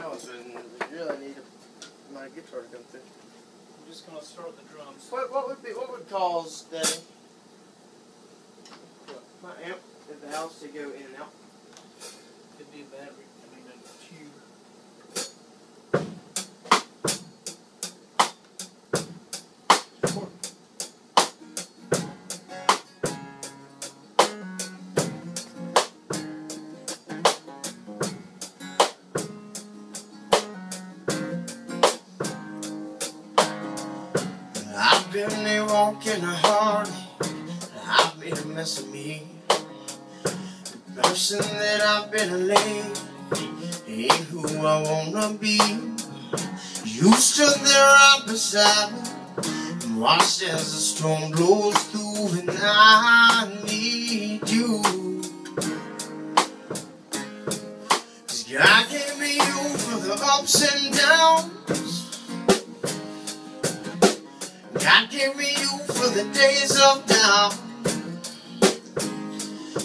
house, and really need my guitar to come through. I'm just gonna start the drums. What what would be what would cause Danny my amp at the house to go in and out? I've been there walking hard. I've made a mess of me. The person that I've been lately ain't who I wanna be. You stood there right beside me and watched as the storm blows through, and I need you. Cause God gave me you for the ups and downs. Me you for the days of doubt.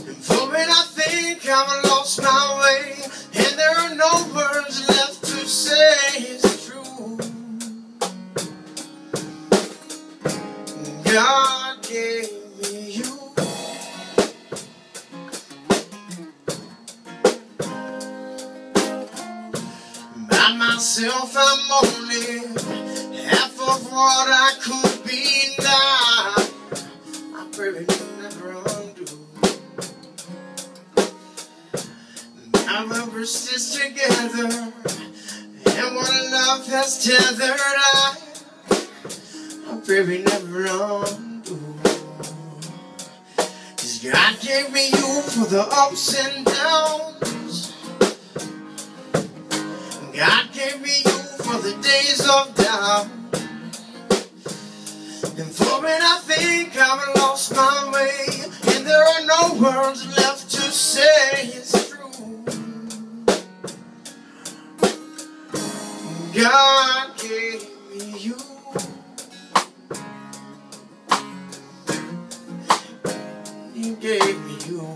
And for it, I think I've lost my way. And there are no words left to say it's true. God gave me you. By myself, I'm only what I could be now. I pray we never undo. Now the verse is together, and what love has tethered, I, I pray we never undo. Cause God gave me you for the ups and downs. God gave me you for the days of doubt. And for it I think I've lost my way. And there are no words left to say It's true. God gave me you. He gave me you.